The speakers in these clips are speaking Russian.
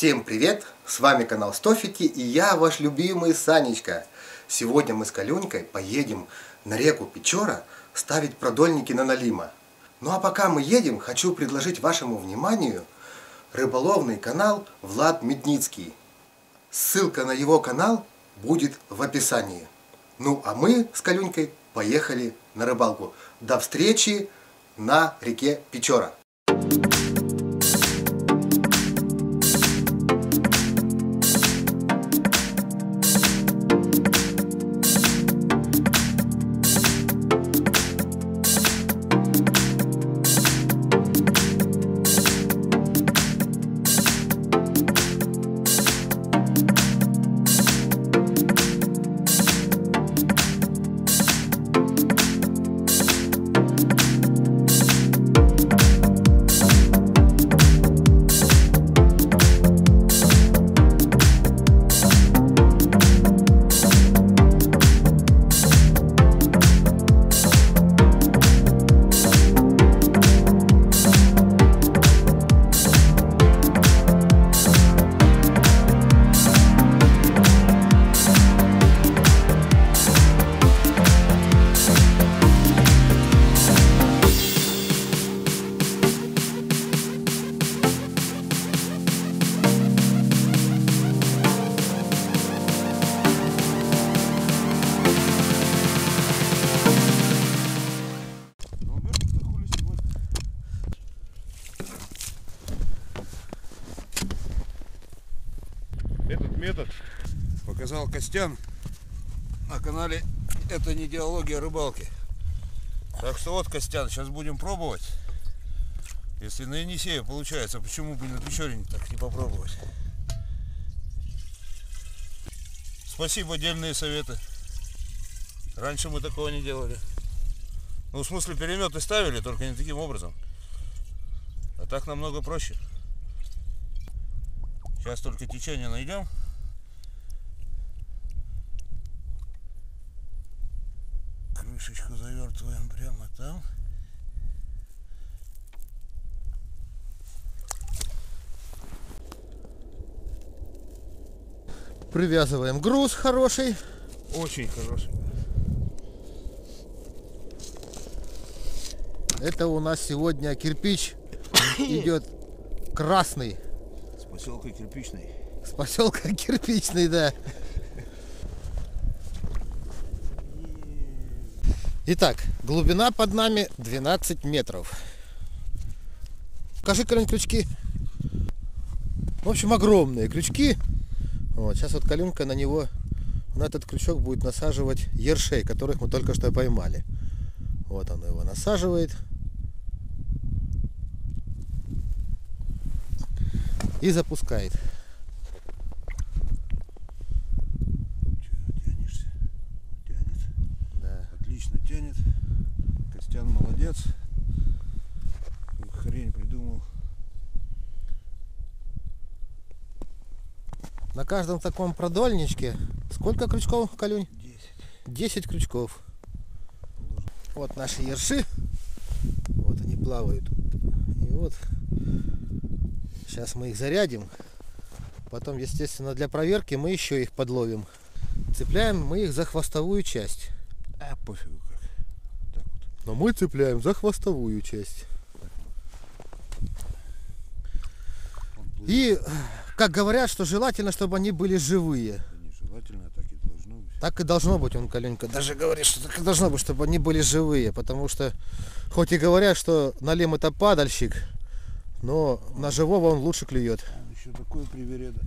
Всем привет! С вами канал Стофики и я ваш любимый Санечка. Сегодня мы с Каленькой поедем на реку Печора ставить продольники на налима. Ну а пока мы едем, хочу предложить вашему вниманию рыболовный канал Влад Медницкий. Ссылка на его канал будет в описании. Ну а мы с Калюнькой поехали на рыбалку. До встречи на реке Печора. Этот метод показал Костян на канале «Это не диалогия рыбалки». Так что вот, Костян, сейчас будем пробовать. Если на Енисея получается, почему бы на Печорине так не попробовать? Спасибо, отдельные советы. Раньше мы такого не делали. Ну, в смысле, переметы ставили, только не таким образом. А так намного проще. Сейчас только течение найдем. Крышечку завертываем прямо там. Привязываем груз хороший. Очень хороший. Это у нас сегодня кирпич идет красный. Поселка Кирпичный. С поселка Кирпичный, да. Итак, глубина под нами 12 метров. Покажи, Калюнь, крючки. В общем, огромные крючки. Вот, сейчас вот Калюнка на него, на этот крючок будет насаживать ершей, которых мы только что поймали. Вот он его насаживает. И запускает. Тянешься. Тянет. Да. Отлично тянет. Костян молодец. Хрень придумал. На каждом таком продольничке сколько крючков, Калюнь? 10. 10 крючков. Вот наши ерши. Вот они плавают. И вот сейчас мы их зарядим. Потом, естественно, для проверки мы еще их подловим. Цепляем мы их за хвостовую часть. А, пофигу как. Так вот. Но мы цепляем за хвостовую часть. И, как говорят, что желательно, чтобы они были живые. Нежелательно, а так и должно быть. Так и должно быть, он Коленька даже говорит, что так и должно быть, чтобы они были живые, потому что хоть и говорят, что Налим это падальщик, но на живого он лучше клюет. Еще такой привереда.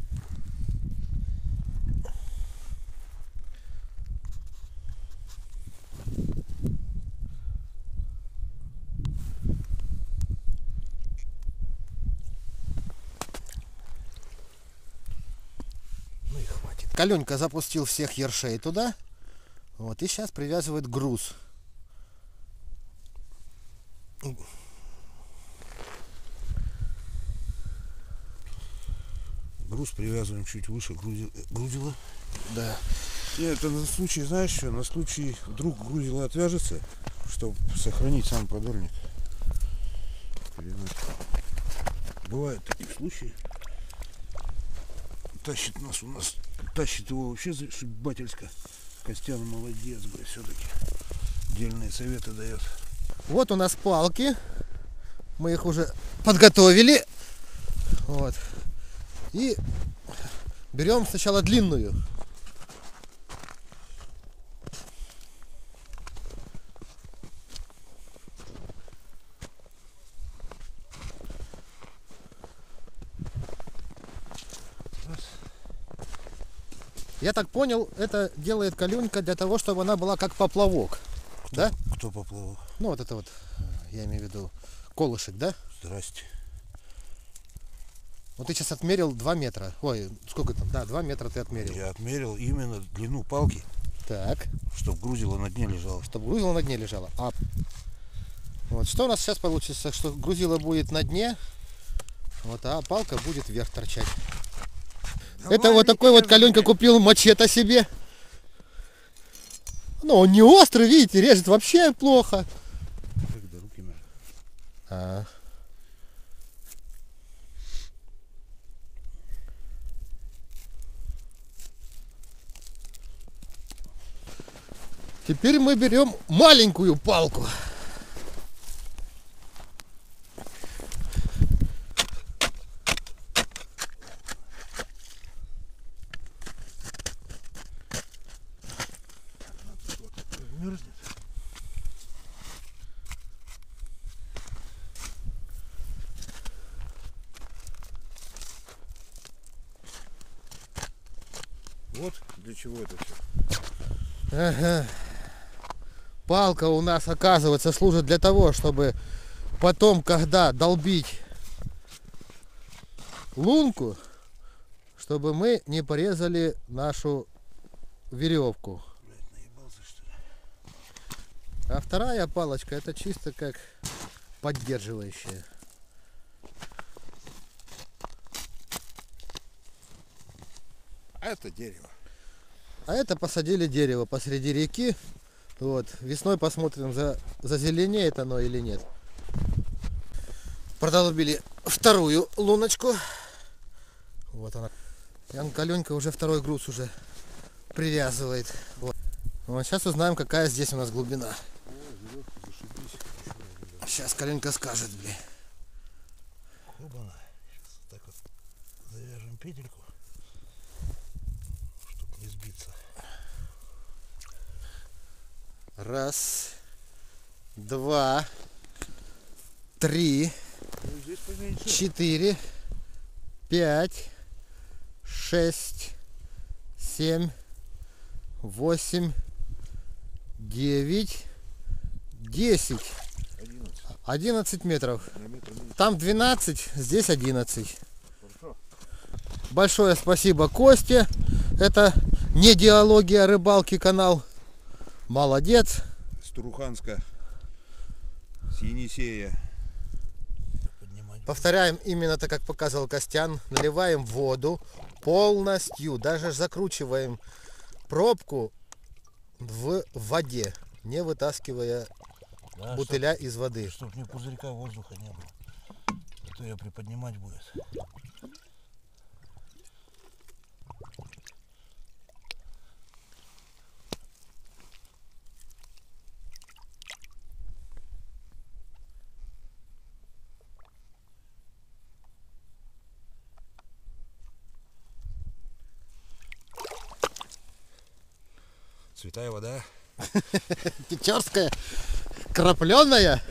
Ну и хватит. Коленька запустил всех ершей туда, вот, и сейчас привязывает груз. Груз привязываем чуть выше грузи- грузила. Да. И это на случай, знаешь что, на случай вдруг грузило отвяжется, чтобы сохранить сам продольник. Переносим. Бывают такие случаи. тащит нас у нас. Тащит его вообще судьбательско. Костян молодец, блядь, все-таки. Дельные советы дает. Вот у нас палки. Мы их уже подготовили. Вот. И берем сначала длинную. Я так понял, это делает калюнька для того, чтобы она была как поплавок. Кто, Да? Кто поплавал? Ну вот это вот, я имею в виду, колышек, да? Здрасте. Вот ты сейчас отмерил 2 метра. Ой, сколько там? Да, 2 метра ты отмерил. Я отмерил именно длину палки, Так, чтобы грузило на дне лежало. чтобы грузило на дне лежало. А вот что у нас сейчас получится, что грузило будет на дне, вот, а палка будет вверх торчать. Это вот такой вот Каленька купил мачете себе. Ну, он не острый, видите, режет вообще плохо. Когда руки. А. Теперь мы берем маленькую палку. Вот для чего это все. Ага. Палка у нас, оказывается, служит для того, чтобы потом, когда долбить лунку, чтобы мы не порезали нашу веревку. А вторая палочка это чисто как поддерживающая. А это дерево. А это посадили дерево посреди реки. Вот. Весной посмотрим, за, зазеленеет оно или нет. Продолбили вторую луночку. Вот она. Янка Аленька уже второй груз уже привязывает. Вот. Вот сейчас узнаем, какая здесь у нас глубина. Сейчас Каленька скажет, блин. Хобана. Сейчас так вот завяжем петельку, чтобы не сбиться. Раз, два, три, четыре, пять, шесть, семь, восемь, девять, десять. 11. Одиннадцать метров. Там 12, здесь 11. Хорошо. Большое спасибо Косте. Это не диалогия рыбалки канал. Молодец. Струханска. С Енисея. Повторяем именно так, как показывал Костян. Наливаем воду полностью. Даже закручиваем пробку в воде, не вытаскивая Да, бутыля из воды. Чтоб, чтоб ни пузырька воздуха не было. А то ее приподнимать будет. Святая вода. Печорская, крапленая.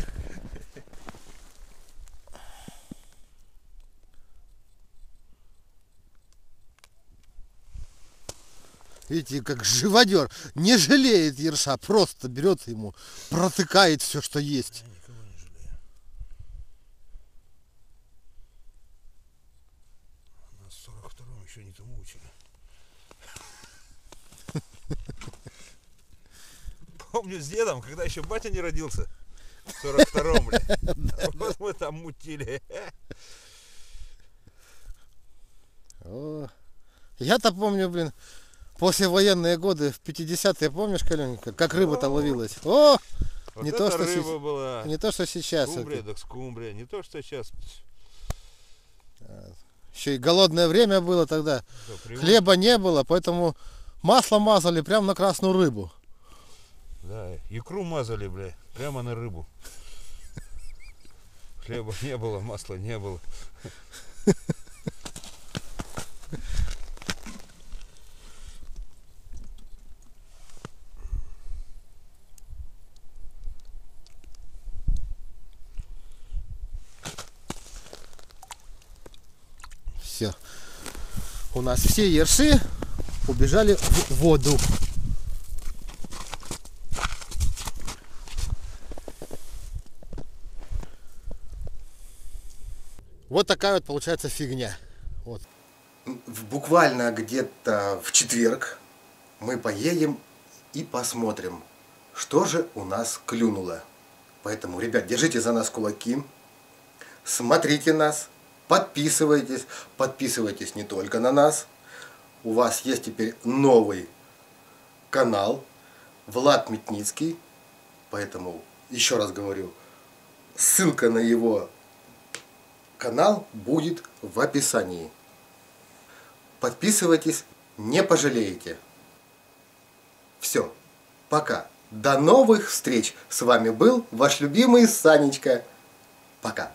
Видите, как живодер не жалеет ерша, просто берет ему, протыкает все, что есть. Я никого не жалею. Нас в 42-м еще не тому учили. Помню с дедом, когда еще батя не родился. В 42-м, блядь. Вот мы там мутили. Я-то помню, блин, послевоенные годы, в 50-е, помнишь, Каленька, как рыба-то ловилась? О, Вот Не то, что рыба сес- была. не то, что сейчас. Скумбрия, так скумбрия. Не то, что сейчас. Еще и голодное время было тогда. Да, Хлеба не было, поэтому масло мазали прямо на красную рыбу. Да, икру мазали, бля, прямо на рыбу. Хлеба не было, масла не было. Все. У нас все ерши убежали в воду. Вот такая вот получается фигня. Вот. Буквально где-то в четверг мы поедем и посмотрим, что же у нас клюнуло. Поэтому, ребят, держите за нас кулаки, смотрите нас, подписывайтесь. Подписывайтесь не только на нас. У вас есть теперь новый канал Влад Метницкий. Поэтому, еще раз говорю, ссылка на его Канал будет в описании. Подписывайтесь, не пожалеете. Все, пока. До новых встреч. С вами был ваш любимый Санечка. Пока.